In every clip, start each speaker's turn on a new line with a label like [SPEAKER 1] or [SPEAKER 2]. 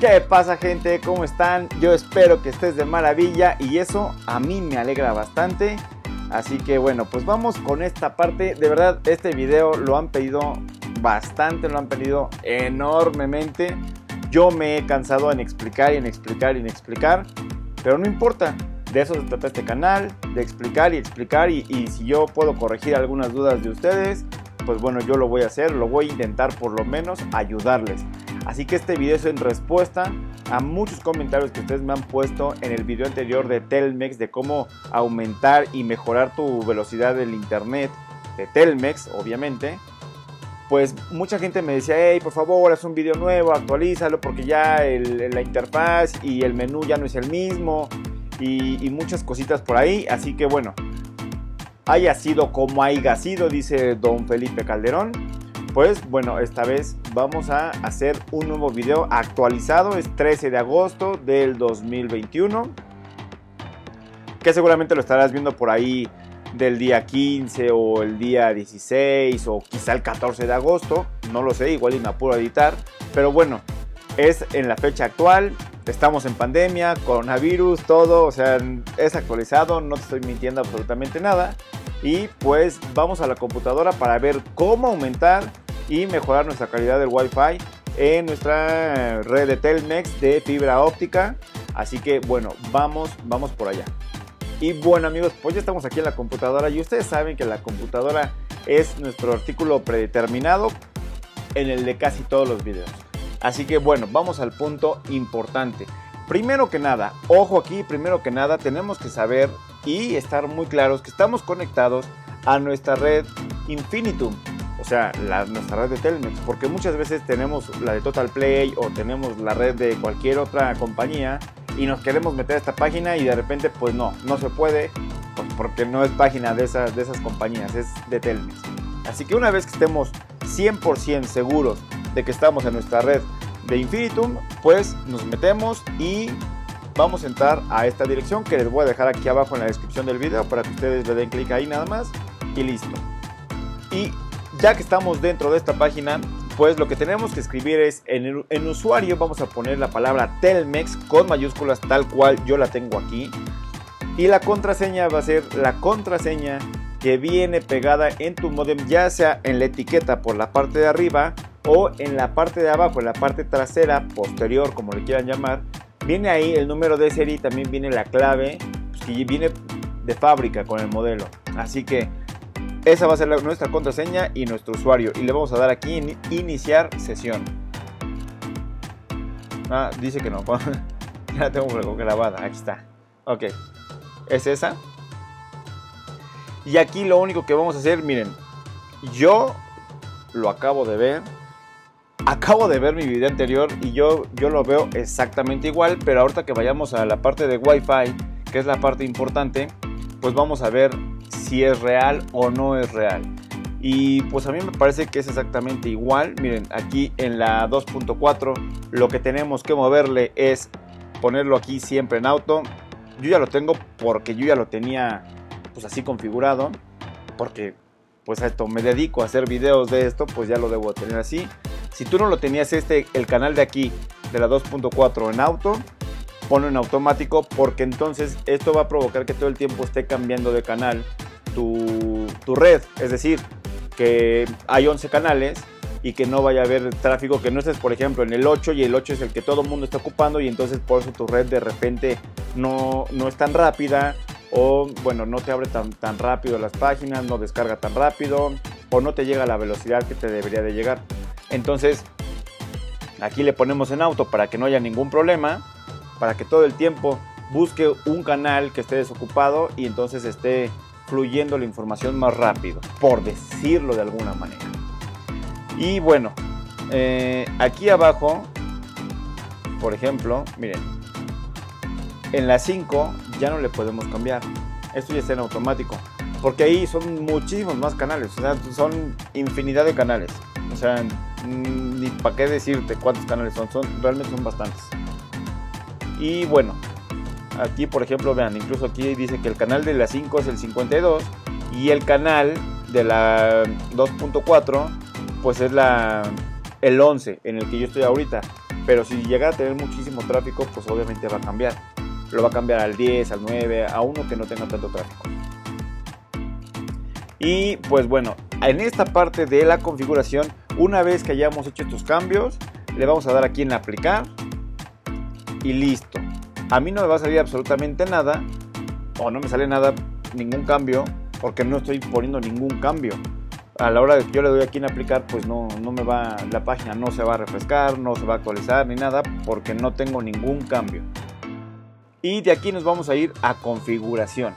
[SPEAKER 1] ¿Qué pasa gente? ¿Cómo están? Yo espero que estés de maravilla y eso a mí me alegra bastante. Así que bueno, pues vamos con esta parte. De verdad, este video lo han pedido bastante, lo han pedido enormemente. Yo me he cansado en explicar y en explicar y en explicar, pero no importa. De eso se trata este canal, de explicar y explicar y, si yo puedo corregir algunas dudas de ustedes, pues bueno, yo lo voy a hacer, lo voy a intentar por lo menos ayudarles. Así que este video es en respuesta a muchos comentarios que ustedes me han puesto en el video anterior de Telmex de cómo aumentar y mejorar tu velocidad del internet de Telmex, obviamente. Pues mucha gente me decía, hey, por favor, haz un video nuevo, actualízalo porque ya la interfaz y el menú ya no es el mismo y, y muchas cositas por ahí. Así que bueno, haya sido como haya sido, dice don Felipe Calderón. Pues bueno, esta vez vamos a hacer un nuevo video actualizado, es 13 de agosto del 2021, que seguramente lo estarás viendo por ahí del día 15 o el día 16 o quizá el 14 de agosto, no lo sé, igual y me apuro a editar, pero bueno, es en la fecha actual, estamos en pandemia, coronavirus, todo, o sea, es actualizado, no te estoy mintiendo absolutamente nada. Y pues vamos a la computadora para ver cómo aumentar y mejorar nuestra calidad del Wi-Fi en nuestra red de Telmex de fibra óptica. Así que bueno, vamos, vamos por allá. Y bueno amigos, pues ya estamos aquí en la computadora y ustedes saben que la computadora es nuestro artículo predeterminado en el de casi todos los videos. Así que bueno, vamos al punto importante. Primero que nada, ojo aquí, primero que nada tenemos que saber y estar muy claros que estamos conectados a nuestra red Infinitum, o sea, nuestra red de Telmex, porque muchas veces tenemos la de Total Play o tenemos la red de cualquier otra compañía y nos queremos meter a esta página y de repente pues no, no se puede pues, porque no es página de esas, de esas compañías, es de Telmex. Así que una vez que estemos 100% seguros de que estamos en nuestra red de Infinitum, pues nos metemos y vamos a entrar a esta dirección que les voy a dejar aquí abajo en la descripción del video para que ustedes le den clic ahí nada más y listo. Y ya que estamos dentro de esta página, pues lo que tenemos que escribir es en, el, usuario vamos a poner la palabra Telmex con mayúsculas tal cual yo la tengo aquí. Y la contraseña va a ser la contraseña que viene pegada en tu modem, ya sea en la etiqueta por la parte de arriba o en la parte de abajo, en la parte trasera, posterior, como le quieran llamar, Viene ahí el número de serie y también viene la clave pues, que viene de fábrica con el modelo. Así que esa va a ser nuestra contraseña y nuestro usuario. Y le vamos a dar aquí en iniciar sesión. Ah, dice que no. ya la tengo grabada. Aquí está. Ok. Es esa. Y aquí lo único que vamos a hacer, miren. Yo lo acabo de ver acabo de ver mi video anterior y yo, yo lo veo exactamente igual, pero ahorita que vayamos a la parte de Wi-Fi, que es la parte importante, pues vamos a ver si es real o no es real. Y pues a mí me parece que es exactamente igual. Miren, aquí en la 2.4 lo que tenemos que moverle es ponerlo aquí siempre en auto. Yo ya lo tengo porque yo ya lo tenía pues así configurado. Porque pues a esto me dedico a hacer videos de esto, pues ya lo debo tener así. Si tú no lo tenías este, el canal de aquí, de la 2.4 en auto, ponlo en automático porque entonces esto va a provocar que todo el tiempo esté cambiando de canal tu, tu red. Es decir, que hay 11 canales y que no vaya a haber tráfico, que no estés, por ejemplo, en el 8 y el 8 es el que todo el mundo está ocupando y entonces por eso tu red de repente no, no es tan rápida o, bueno, no te abre tan, tan rápido las páginas, no descarga tan rápido o no te llega a la velocidad que te debería de llegar. Entonces, aquí le ponemos en auto para que no haya ningún problema, para que todo el tiempo busque un canal que esté desocupado y entonces esté fluyendo la información más rápido, por decirlo de alguna manera. Y bueno, eh, aquí abajo, por ejemplo, miren, en la 5 ya no le podemos cambiar. Esto ya está en automático. Porque ahí son muchísimos más canales. O sea, son infinidad de canales. O sea, ni para qué decirte cuántos canales son, son. Realmente son bastantes. Y bueno, aquí por ejemplo, vean, incluso aquí dice que el canal de la 5 es el 52 y el canal de la 2.4 pues es la el 11 en el que yo estoy ahorita. pero si llega a tener muchísimo tráfico, pues obviamente va a cambiar. Lo va a cambiar al 10, al 9, a uno que no tenga tanto tráfico. Y pues bueno, en esta parte de la configuración, una vez que hayamos hecho estos cambios, le vamos a dar aquí en aplicar y listo. A mí no me va a salir absolutamente nada o no me sale nada, ningún cambio, porque no estoy poniendo ningún cambio. A la hora que yo le doy aquí en aplicar, pues no, no me va, la página no se va a refrescar, no se va a actualizar ni nada, porque no tengo ningún cambio. Y de aquí nos vamos a ir a configuración.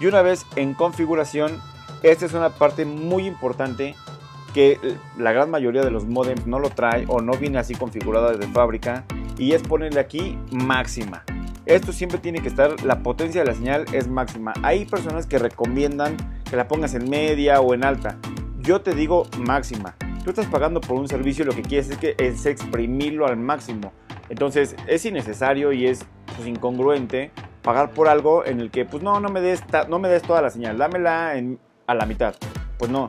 [SPEAKER 1] Y una vez en configuración, esta es una parte muy importante que la gran mayoría de los modems no lo trae o no viene así configurada desde fábrica y es ponerle aquí máxima. Esto siempre tiene que estar, la potencia de la señal es máxima. Hay personas que recomiendan que la pongas en media o en alta. Yo te digo máxima. Tú estás pagando por un servicio y lo que quieres es que es exprimirlo al máximo. Entonces es innecesario y es pues, incongruente pagar por algo en el que pues no, no me des, no me des toda la señal, dámela a la mitad. Pues no,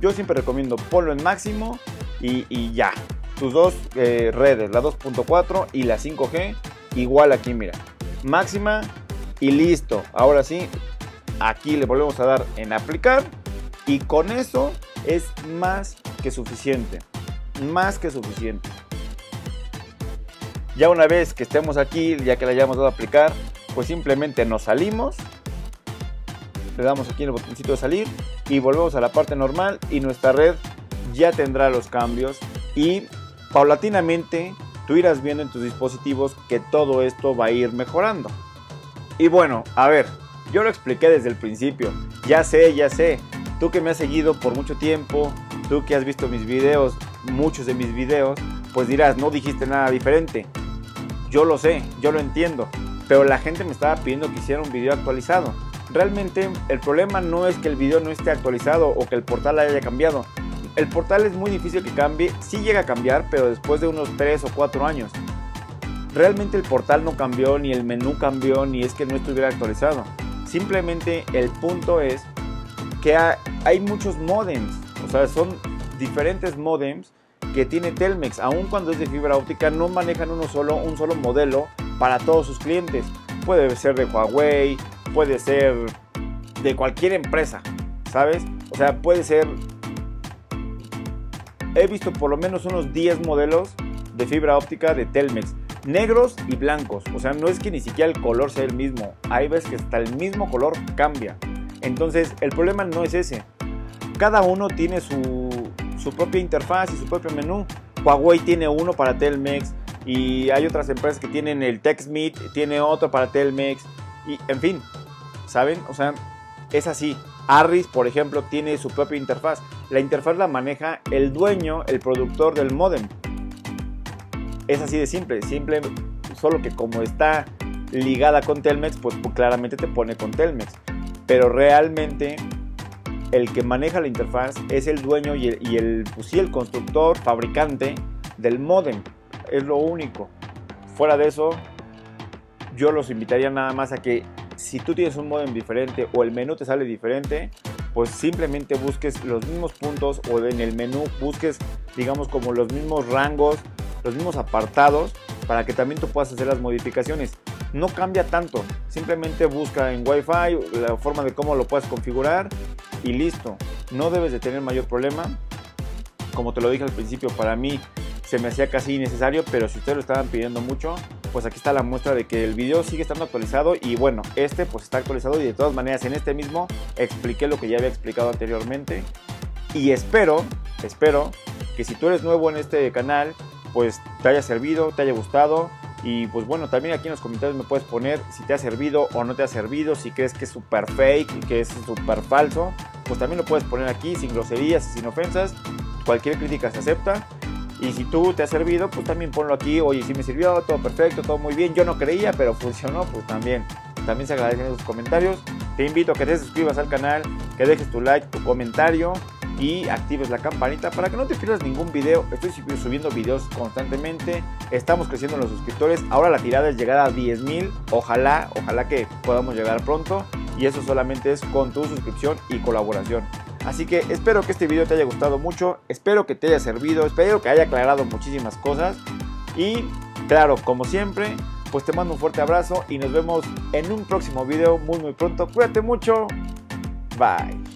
[SPEAKER 1] yo siempre recomiendo ponlo en máximo y, ya. Tus dos eh, redes, la 2.4 y la 5G, igual aquí, mira. Máxima y listo. Ahora sí, aquí le volvemos a dar en aplicar y con eso es más que suficiente. Más que suficiente. Ya una vez que estemos aquí, ya que le hayamos dado a aplicar, pues simplemente nos salimos. Le damos aquí en el botoncito de salir y volvemos a la parte normal y nuestra red ya tendrá los cambios y paulatinamente tú irás viendo en tus dispositivos que todo esto va a ir mejorando. Y bueno, a ver, yo lo expliqué desde el principio, ya sé, ya sé, tú que me has seguido por mucho tiempo, tú que has visto mis videos, muchos de mis videos, pues dirás, no dijiste nada diferente. Yo lo sé, yo lo entiendo, pero la gente me estaba pidiendo que hiciera un video actualizado. Realmente el problema no es que el video no esté actualizado o que el portal haya cambiado, el portal es muy difícil que cambie, sí llega a cambiar, pero después de unos 3 o 4 años. Realmente el portal no cambió, ni el menú cambió, ni es que no estuviera actualizado. Simplemente el punto es que hay muchos modems, o sea, son diferentes modems que tiene Telmex, aun cuando es de fibra óptica, no manejan uno solo, un solo modelo para todos sus clientes. Puede ser de Huawei, puede ser de cualquier empresa, ¿sabes? O sea, puede ser he visto por lo menos unos 10 modelos de fibra óptica de Telmex, negros y blancos. O sea, no es que ni siquiera el color sea el mismo. Hay veces que hasta el mismo color cambia. Entonces, el problema no es ese. Cada uno tiene su, su propia interfaz y su propio menú. Huawei tiene uno para Telmex y hay otras empresas que tienen el TextMeet, tiene otro para Telmex y en fin, ¿saben? O sea, es así. Arris, por ejemplo, tiene su propia interfaz. La interfaz la maneja el dueño, el productor del modem. Es así de simple, simple, solo que como está ligada con Telmex, pues, pues claramente te pone con Telmex. Pero realmente el que maneja la interfaz es el dueño y el, pues el constructor, fabricante del modem. Es lo único. Fuera de eso, yo los invitaría nada más a que si tú tienes un modem diferente o el menú te sale diferente, pues simplemente busques los mismos puntos o en el menú busques, digamos, como los mismos rangos, los mismos apartados para que también tú puedas hacer las modificaciones. No cambia tanto, simplemente busca en Wi-Fi la forma de cómo lo puedes configurar y listo. No debes de tener mayor problema. Como te lo dije al principio, para mí se me hacía casi innecesario, pero si ustedes lo estaban pidiendo mucho, pues aquí está la muestra de que el video sigue estando actualizado y bueno, este pues está actualizado y de todas maneras en este mismo expliqué lo que ya había explicado anteriormente. Y espero, espero que si tú eres nuevo en este canal, pues te haya servido, te haya gustado y pues bueno, también aquí en los comentarios me puedes poner si te ha servido o no te ha servido, si crees que es súper fake, que es súper falso, pues también lo puedes poner aquí sin groserías y sin ofensas, cualquier crítica se acepta y si tú te ha servido, pues también ponlo aquí. Oye, si me sirvió, todo perfecto, todo muy bien. Yo no creía, pero funcionó, pues también. También se agradecen esos comentarios. Te invito a que te suscribas al canal, que dejes tu like, tu comentario y actives la campanita para que no te pierdas ningún video. Estoy subiendo videos constantemente. Estamos creciendo los suscriptores. Ahora la tirada es llegar a 10.000. Ojalá, ojalá que podamos llegar pronto. Y eso solamente es con tu suscripción y colaboración. Así que espero que este video te haya gustado mucho, espero que te haya servido, espero que haya aclarado muchísimas cosas. Y claro, como siempre, pues te mando un fuerte abrazo y nos vemos en un próximo video muy muy pronto. Cuídate mucho. Bye.